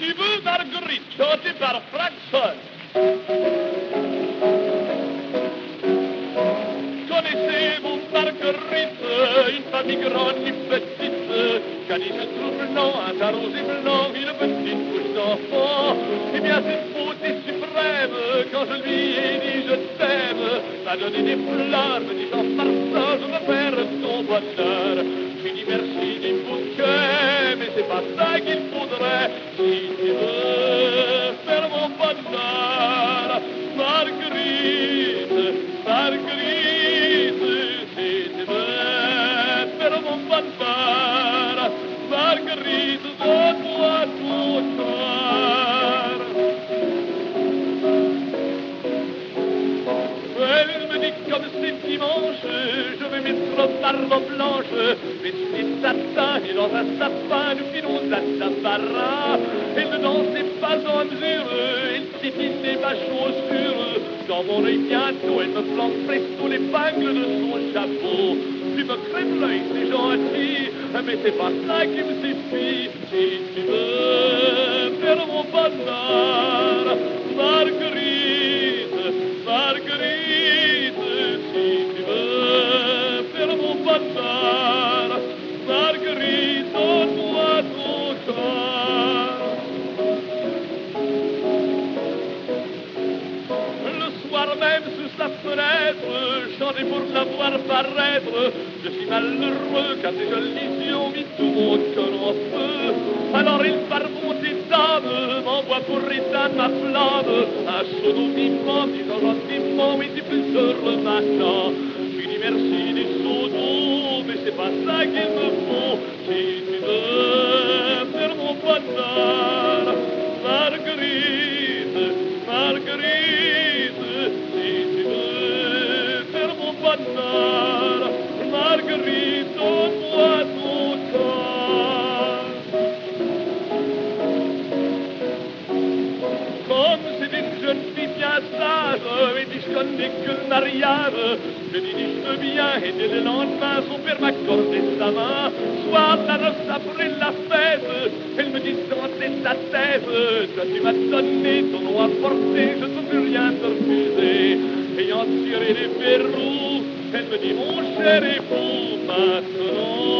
Veux, Marguerite, chantée par Fraxon. Connaissez-vous Marguerite, une famille grande et petite, caniche tout blanc, un rosé blanc, une petite couche d'enfant. Eh bien, c'est beauté suprême, quand je lui ai dit je t'aime, m'a donné des fleurs, me disant par ça, je veux faire ton bonheur. Je dis merci du bouquet, mais c'est Comme c'est dimanche, je vais mettre barbe blanche, vestée de satin et dans un sapin, nous filons à Sabara. Elle ne dansait pas en mesure, elle s'épinait ma chaussure. Dans mon œil bientôt, elle me plante presto l'épingle de son chapeau. Tu me crèves l'œil, c'est gentil, mais c'est pas ça qui me suffit. Si tu veux j'en ai pour la voir paraître. Je suis malheureux car ces jolies yeux ont mis tout mon cœur en feu. Alors il par bonté d'âme m'envoie pour éteindre ma flamme un seau vivant, disant gentiment, oui tu peux heureux maintenant. Je lui dis merci des seaux mais c'est pas ça qu'il me faut. Si tu veux faire mon bonheur, Marguerite, Marguerite, Marguerite, donne-moi ton cœur. Comme c'est une jeune fille bien sage, et dit je connais que le mariage, je lui dis je bien, et dès le lendemain, son père m'accordait sa main. Soir de la noce après la fête, elle me dit dans ta tête, toi tu m'as donné ton nom à porter, je ne peux rien te refuser. Ayant tiré les verrous, elle me dit mon cher époux, maintenant,